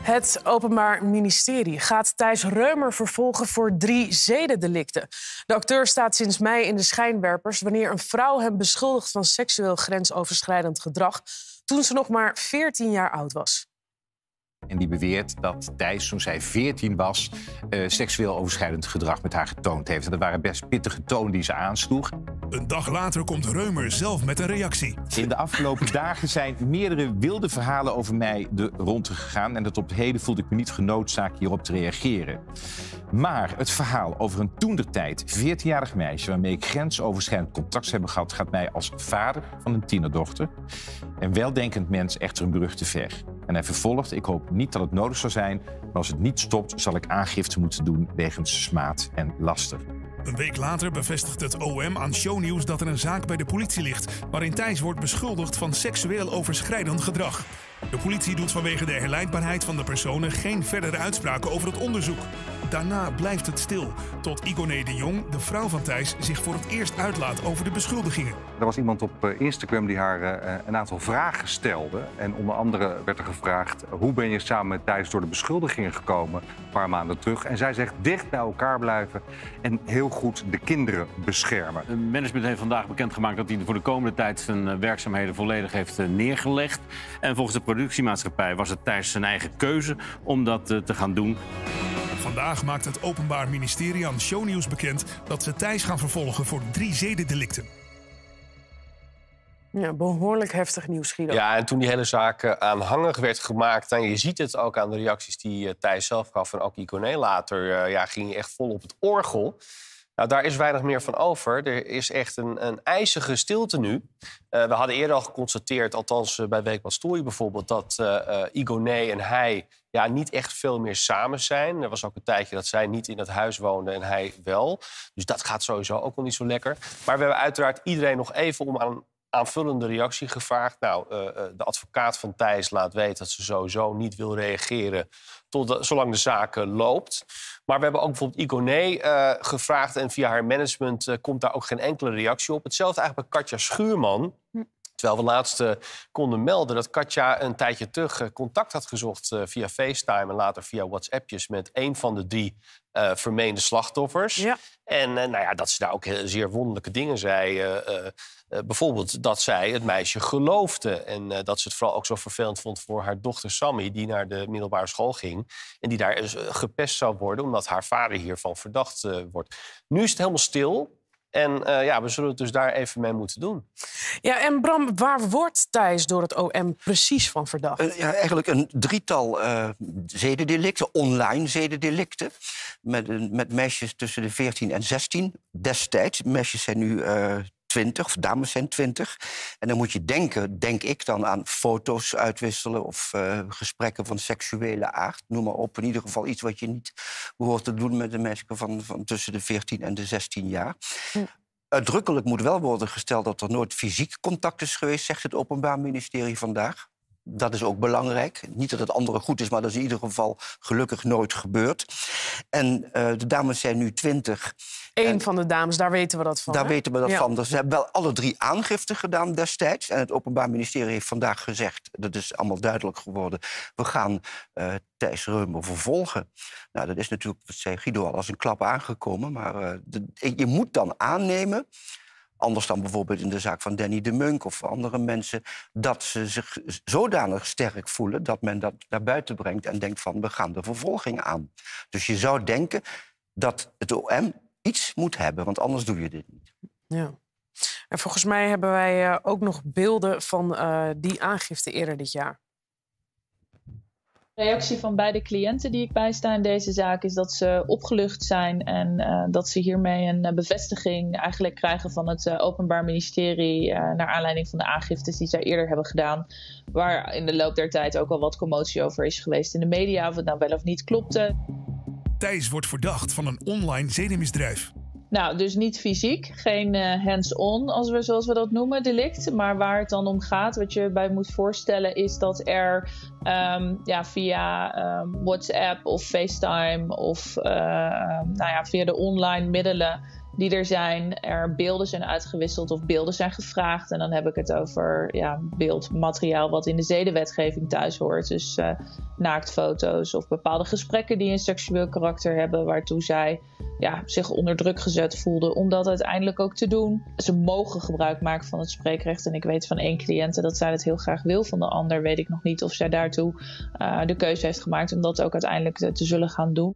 Het Openbaar Ministerie gaat Thijs Reumer vervolgen voor drie zedendelicten. De acteur staat sinds mei in de schijnwerpers wanneer een vrouw hem beschuldigt van seksueel grensoverschrijdend gedrag toen ze nog maar 14 jaar oud was. En die beweert dat Thijs, toen zij 14 was, uh, seksueel overschrijdend gedrag met haar getoond heeft. En dat waren best pittige tonen die ze aansloeg. Een dag later komt Reumer zelf met een reactie. In de afgelopen dagen zijn meerdere wilde verhalen over mij de ronde gegaan. En tot op heden voelde ik me niet genoodzaakt hierop te reageren. Maar het verhaal over een toendertijd 14-jarig meisje waarmee ik grensoverschrijdend contact heb gehad, gaat mij als vader van een tienerdochter. Een weldenkend mens echter een brug te ver. En hij vervolgt: Ik hoop niet dat het nodig zou zijn, maar als het niet stopt, zal ik aangifte moeten doen wegens smaad en laster. Een week later bevestigt het OM aan shownieuws dat er een zaak bij de politie ligt waarin Thijs wordt beschuldigd van seksueel overschrijdend gedrag. De politie doet vanwege de herleidbaarheid van de personen geen verdere uitspraken over het onderzoek. Daarna blijft het stil, tot Igone de Jong, de vrouw van Thijs, zich voor het eerst uitlaat over de beschuldigingen. Er was iemand op eh, Instagram die haar eh, een aantal vragen stelde. En onder andere werd er gevraagd: hoe ben je samen met Thijs door de beschuldigingen gekomen, een paar maanden terug? En zij zegt dicht bij elkaar blijven en heel goed de kinderen beschermen. Het management heeft vandaag bekendgemaakt dat hij voor de komende tijd zijn eh, werkzaamheden volledig heeft neergelegd. En volgens de productiemaatschappij was het Thijs zijn eigen keuze om dat te gaan doen. Vandaag maakt het Openbaar Ministerie aan Shownieuws bekend dat ze Thijs gaan vervolgen voor drie zedendelicten. Ja, behoorlijk heftig nieuws, Guido. Ja, en toen die hele zaak uh, aanhangig werd gemaakt... en je ziet het ook aan de reacties die uh, Thijs zelf gaf... en ook Iconé later, uh, ja, ging hij echt vol op het orgel. Nou, daar is weinig meer van over. Er is echt een, een ijzige stilte nu. we hadden eerder al geconstateerd, althans bij Weekblad Story bijvoorbeeld... dat Igoné en hij ja, niet echt veel meer samen zijn. Er was ook een tijdje dat zij niet in het huis woonde en hij wel. Dus dat gaat sowieso ook nog niet zo lekker. Maar we hebben uiteraard iedereen nog even om aan aanvullende reactie gevraagd. Nou, uh, de advocaat van Thijs laat weten dat ze sowieso niet wil reageren... Tot zolang de zaak loopt. Maar we hebben ook bijvoorbeeld Iconé uh, gevraagd... en via haar management komt daar ook geen enkele reactie op. Hetzelfde eigenlijk bij Katja Schuurman... Hm. Terwijl we laatst uh, konden melden dat Katja een tijdje terug uh, contact had gezocht uh, via FaceTime en later via WhatsAppjes met een van de drie vermeende slachtoffers. Ja. En nou ja, dat ze daar ook heel, zeer wonderlijke dingen zei. bijvoorbeeld dat zij het meisje geloofde. En dat ze het vooral ook zo vervelend vond voor haar dochter Sammy, die naar de middelbare school ging. En die daar gepest zou worden, omdat haar vader hiervan verdacht wordt. Nu is het helemaal stil. En uh, ja, we zullen het dus daar even mee moeten doen. Ja, en Bram, waar wordt Thijs door het OM precies van verdacht? Uh, ja, eigenlijk een drietal uh, zedendelicten, online zedendelicten. Met, met meisjes tussen de 14 en 16 destijds. Meisjes zijn nu 20, of dames zijn 20. En dan moet je denken, denk ik dan aan foto's uitwisselen of uh, gesprekken van seksuele aard. Noem maar op. In ieder geval iets wat je niet behoort te doen met een meisje van, van tussen de 14 en de 16 jaar. Hm. Uitdrukkelijk moet wel worden gesteld dat er nooit fysiek contact is geweest, zegt het Openbaar Ministerie vandaag. Dat is ook belangrijk. Niet dat het andere goed is, maar dat is in ieder geval gelukkig nooit gebeurd. En uh, de dames zijn nu 20. Eén van de dames, daar weten we dat van. Daar hè? weten we dat ja. van. Dus ze hebben wel alle drie aangifte gedaan destijds. En het Openbaar Ministerie heeft vandaag gezegd, dat is allemaal duidelijk geworden, we gaan uh, Thijs Reumer vervolgen. Nou, dat is natuurlijk, dat zei Guido al, als een klap aangekomen. Maar uh, de, je moet dan aannemen Anders dan bijvoorbeeld in de zaak van Danny de Munk of andere mensen. Dat ze zich zodanig sterk voelen dat men dat naar buiten brengt en denkt van we gaan de vervolging aan. Dus je zou denken dat het OM iets moet hebben, want anders doe je dit niet. Ja. En volgens mij hebben wij uh, ook nog beelden van uh, die aangifte eerder dit jaar reactie van beide cliënten die ik bijsta in deze zaak is dat ze opgelucht zijn en uh, dat ze hiermee een uh, bevestiging eigenlijk krijgen van het uh, Openbaar Ministerie naar aanleiding van de aangiftes die zij eerder hebben gedaan, waar in de loop der tijd ook al wat commotie over is geweest in de media, of het nou wel of niet klopte. Thijs wordt verdacht van een online zedenmisdrijf. Nou, dus niet fysiek, geen uh, hands-on, als we, zoals we dat noemen, delict. Maar waar het dan om gaat, wat je bij moet voorstellen, is dat er um, ja, via um, WhatsApp of FaceTime of uh, nou ja, via de online middelen die er zijn, er beelden zijn uitgewisseld of beelden zijn gevraagd. En dan heb ik het over ja, beeldmateriaal wat in de zedenwetgeving thuis hoort. Dus uh, naaktfoto's of bepaalde gesprekken die een seksueel karakter hebben, waartoe zij ja, zich onder druk gezet voelden om dat uiteindelijk ook te doen. Ze mogen gebruik maken van het spreekrecht. En ik weet van één cliënte dat zij het heel graag wil. Van de ander weet ik nog niet of zij daartoe uh, de keuze heeft gemaakt om dat ook uiteindelijk te, te zullen gaan doen.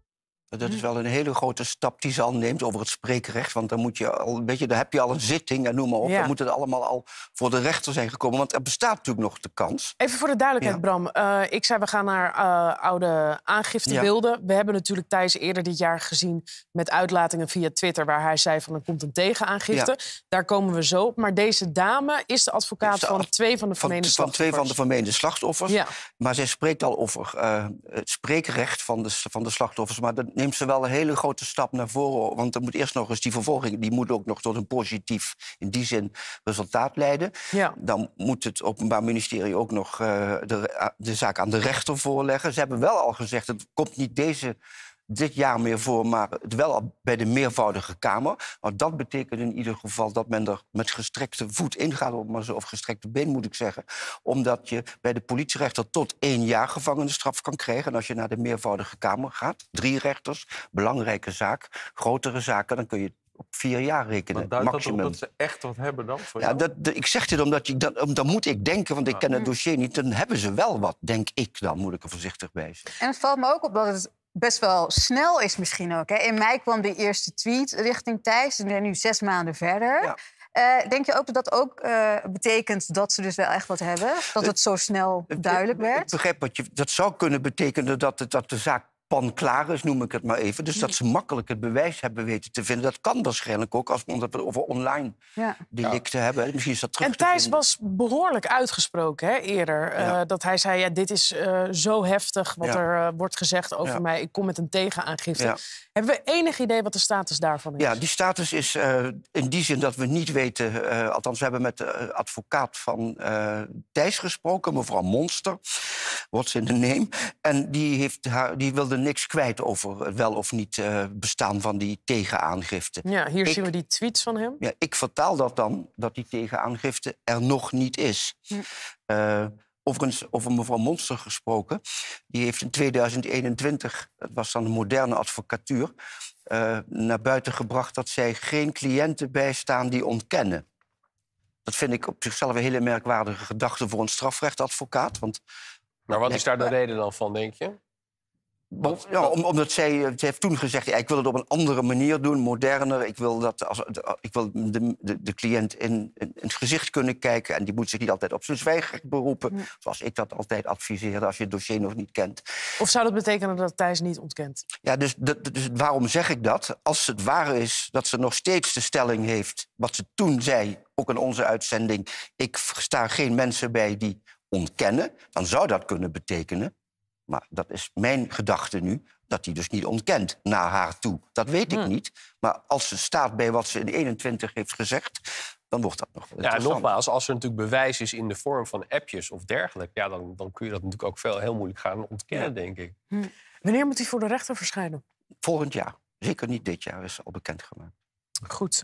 Dat is wel een hele grote stap die ze al neemt over het spreekrecht. Want dan, moet je al, weet je, dan heb je al een zitting en noem maar op. Ja. Dan moet het allemaal al voor de rechter zijn gekomen. Want er bestaat natuurlijk nog de kans. Even voor de duidelijkheid, Ja. Bram. Eh, ik zei, we gaan naar eh, oude aangiftebeelden. We hebben natuurlijk Thijs eerder dit jaar gezien... met uitlatingen via Twitter... waar hij zei van er komt een tegenaangifte. Daar komen we zo op. Maar deze dame is de advocaat Is de van twee van de Van, vermeende van twee van de slachtoffers. vermeende slachtoffers. Ja. Maar zij spreekt al over eh, het spreekrecht van de, van de slachtoffers. Maar dat neemt ze wel een hele grote stap naar voren. Want er moet eerst nog eens die vervolging... die moet ook nog tot een positief, in die zin, resultaat leiden. Ja. Dan moet het Openbaar Ministerie ook nog eh, de, de zaak aan de rechter voorleggen. Ze hebben wel al gezegd, het komt niet deze, dit jaar meer voor... maar het wel bij de meervoudige Kamer. Maar dat betekent in ieder geval dat men er met gestrekte voet ingaat... of maar zo- of gestrekte been, moet ik zeggen. Omdat je bij de politierechter tot één jaar gevangenisstraf kan krijgen. En als je naar de meervoudige Kamer gaat, drie rechters, belangrijke zaak... grotere zaken, dan kun je op vier jaar rekenen, Maar dat maximum. dat ze echt wat hebben dan? Voor Ja, jou? dat, ik zeg dit omdat je, dan, om- dan moet ik denken, want ik ken het dossier niet. Dan hebben ze wel wat, denk ik. Dan moet ik er voorzichtig bij zijn. En het valt me ook op dat het best wel snel is misschien ook. Hè. In mei kwam de eerste tweet richting Thijs. En we zijn nu zes maanden verder. Ja. Eh, denk je ook dat dat ook eh, betekent dat ze dus wel echt wat hebben? Dat het zo snel duidelijk Ik werd? begrijp wat je. Dat zou kunnen betekenen dat, het, dat de zaak klaar is, noem ik het maar even. Dus dat ze makkelijk het bewijs hebben weten te vinden. Dat kan waarschijnlijk ook als we het over online Ja. delicten hebben. Misschien is dat terug En Thijs was behoorlijk uitgesproken hè, eerder. eh, dat hij zei, ja, dit is eh, zo heftig wat Ja. er eh, wordt gezegd over Ja. mij. Ik kom met een tegenaangifte. Ja. Hebben we enig idee wat de status daarvan is? Ja, die status is eh, in die zin dat we niet weten... eh, althans, we hebben met de advocaat van eh Thijs gesproken, mevrouw Monster. What's in the name? En die, heeft haar, die wilde niks kwijt over het wel of niet eh, bestaan van die tegenaangifte. Ja, hier Ik- zien we die tweets van hem. Ja, ik vertaal dat dan, dat die tegenaangifte er nog niet is. Eh, overigens, over mevrouw Monster gesproken. Die heeft in 2021, dat was dan een moderne advocatuur... eh, naar buiten gebracht dat zij geen cliënten bijstaan die ontkennen. Dat vind ik op zichzelf een hele merkwaardige gedachte voor een strafrechtadvocaat. Want Maar wat is daar de reden dan van, denk je? Ja, omdat zij, eh, heeft toen gezegd, ja, ik wil het op een andere manier doen, moderner. Ik wil, dat als, de- ik wil de, de, de cliënt in, in, in het gezicht kunnen kijken. En die moet zich niet altijd op zijn zwijgrecht beroepen. Zoals ik dat altijd adviseerde als je het dossier nog niet kent. Of zou dat betekenen dat Thijs niet ontkent? Ja, dus, dat- dus waarom zeg ik dat? Als het waar is dat ze nog steeds de stelling heeft... wat ze toen zei, ook in onze uitzending... ik sta geen mensen bij die ontkennen... dan zou dat kunnen betekenen... maar dat is mijn gedachte nu... dat hij dus niet ontkent naar haar toe. Dat weet ik niet. Maar als ze staat bij wat ze in 21 heeft gezegd... dan wordt dat nog wel Ja, nogmaals, als er natuurlijk bewijs is in de vorm van appjes of dergelijke... Ja, dan, dan kun je dat natuurlijk ook veel, heel moeilijk gaan ontkennen, denk ik. Wanneer moet hij voor de rechter verschijnen? Volgend jaar. Zeker niet dit jaar, is al bekendgemaakt. Goed.